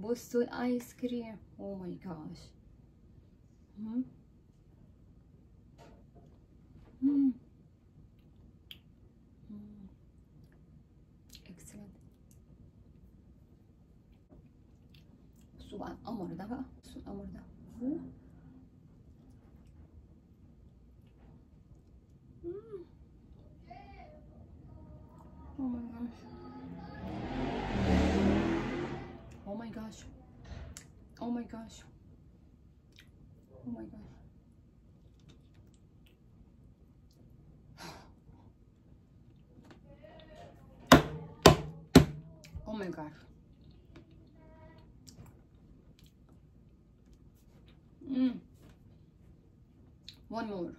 بصوا الايس كريم oh my gosh excellent بصوا بقى القمر ده بقى بصوا القمر ده gosh. Oh my gosh. Oh my gosh. Mm. One more.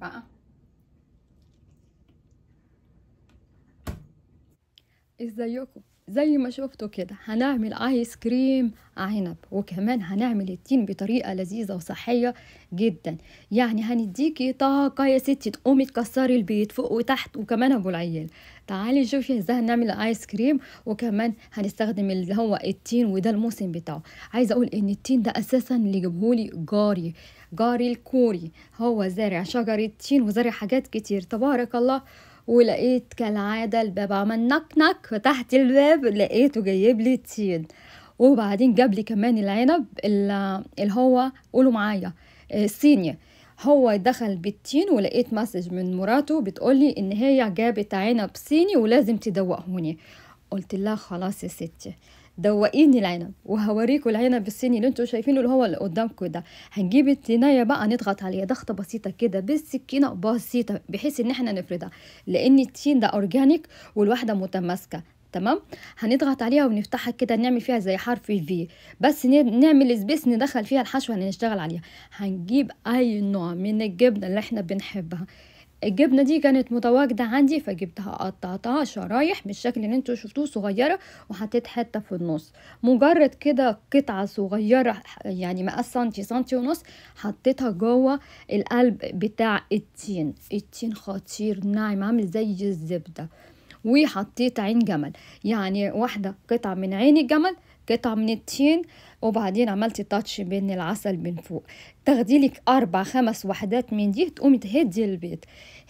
بقى. إزيكم؟ زي ما شفتوا كده هنعمل ايس كريم عنب وكمان هنعمل التين بطريقة لذيذة وصحية جدا. يعني هنديكي طاقة يا ستي تقومي تكسري البيت فوق وتحت وكمان أبو العيال. تعالي شوفي إزاي هنعمل ايس كريم وكمان هنستخدم اللي هو التين وده الموسم بتاعه. عايزة أقول إن التين ده أساسا اللي جابهولي جاري. جاري الكوري. هو زارع شجر التين وزارع حاجات كتير. تبارك الله. ولقيت كالعادة الباب عمل نك نك فتحت الباب لقيته جايب لي التين. وبعدين جاب لي كمان العنب اللي هو قولوا معايا آه، الصيني هو دخل بالتين ولقيت مسج من مراته بتقولي إن هي جابت عنب صيني ولازم تدوقهوني. قلت لها خلاص يا ستي. دوقيني العنب وهوريكم العنب الصيني اللي أنتوا شايفينه اللي هو اللي قدامكم ده. هنجيب التناية بقى نضغط عليها ضغطة بسيطة كده بالسكينة بسيطة بحيث إن إحنا نفردها. لأن التين ده organic والواحدة متماسكة تمام؟ هنضغط عليها ونفتحها كده نعمل فيها زي حرف V بس نعمل space ندخل فيها الحشوه اللي نشتغل عليها. هنجيب أي نوع من الجبنة اللي إحنا بنحبها. الجبنة دي كانت متواجدة عندي فجبتها قطعتها شرايح بالشكل اللي أنتوا شفتوه صغيرة وحطيت حتة في النص. مجرد كده قطعة صغيرة يعني مقاس سنتي سنتي ونص حطيتها جوه القلب بتاع التين. التين خطير ناعم عامل زي الزبدة. وحطيت عين جمل. يعني واحدة قطعة من عين الجمل قطعه من التين وبعدين عملتي تاتش بين العسل من فوق. تاخدي لك أربع خمس وحدات من دي تقومي تهدي البيت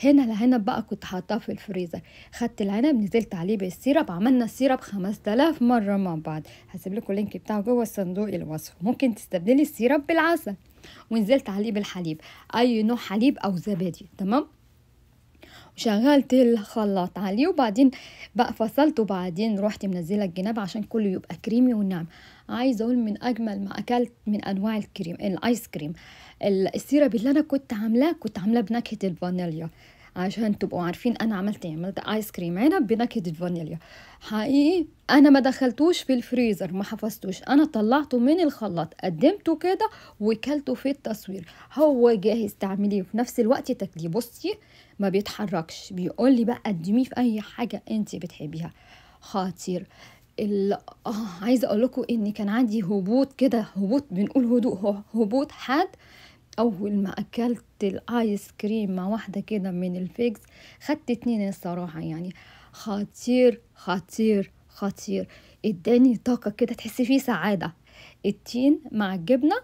هنا العنب بقى كنت حاطاه في الفريزر. خدت العنب نزلت عليه بال syrup عملنا ال syrup 5000 مرة مع بعض. هسيب لكم ال link بتاعه جوه صندوق الوصف. ممكن تستبدلي ال syrup بالعسل. ونزلت عليه بالحليب. أي نوع حليب أو زبادي. تمام؟ وشغلت الخلاط عليه وبعدين بقى فصلت وبعدين رحت منزلة الجناب عشان كله يبقى كريمي وناعم. عايزة أقول من أجمل ما أكلت من أنواع الكريم الآيس كريم. ال- ال syrup اللي أنا كنت عاملاه كنت عاملاه بنكهة الفانيليا. عشان تبقوا عارفين أنا عملت إيه. عملت ايس كريم عنب بنكهه الفانيليا حقيقي أنا ما دخلتوش في الفريزر ما حفظتوش. أنا طلعته من الخلاط قدمته كده وكلته في التصوير. هو جاهز تعمليه وفي نفس الوقت تاكليه. بصي ما بيتحركش. بيقول لي بقى قدميه في أي حاجة انت بتحبيها. خطير. ال... آه عايزة أقول لكم إن كان عندي هبوط كده هبوط بنقول هدوء هبوط حاد. أول ما أكلت الآيس كريم مع واحدة كده من ال figs خدت اتنين الصراحة يعني. خطير خطير خطير. اداني طاقة كده تحسي فيه سعادة. التين مع الجبنة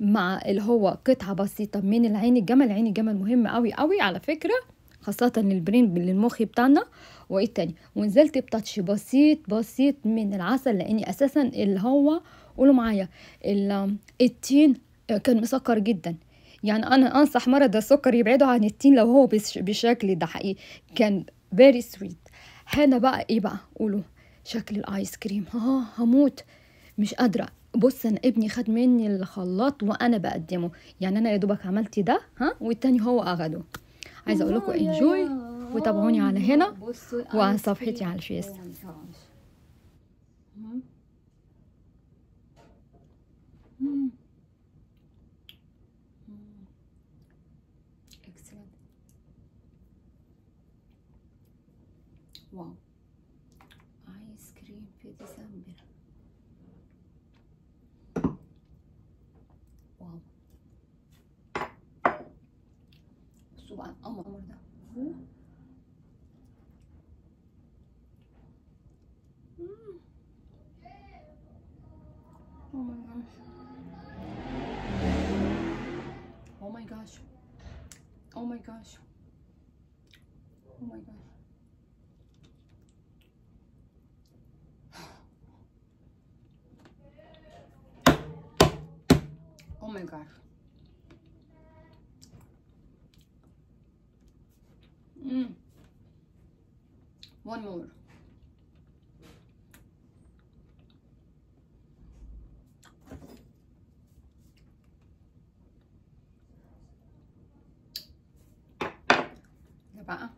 مع اللي هو قطعة بسيطة من العين الجمل. عين الجمل مهم قوي قوي على فكرة خاصة لل brain للمخ بتاعنا. وإيه تاني؟ ونزلت ب touch بسيط بسيط من العسل لأني أساسا اللي هو قولوا معايا ال- التين كان مسكر جدا. يعني أنا أنصح مرضى السكر يبعدوا عن التين لو هو بالشكل ده حقيقي. كان very sweet هنا بقى إيه بقى؟ قولوا. شكل الآيس كريم. آه هموت. مش قادرة. بص أنا ابني خد مني الخلاط وأنا بقدمه. يعني أنا يا دوبك عملت ده ها؟ والتاني هو أخده. عايزة أقول لكم enjoy وتابعوني على هنا. وعلى صفحتي على ال Face. Excellent. Wow. Ice cream for December. Wow. Su var ama orada. Hı? Oh my gosh. Oh my gosh. Oh my gosh. Oh Mm. One more. ده بقى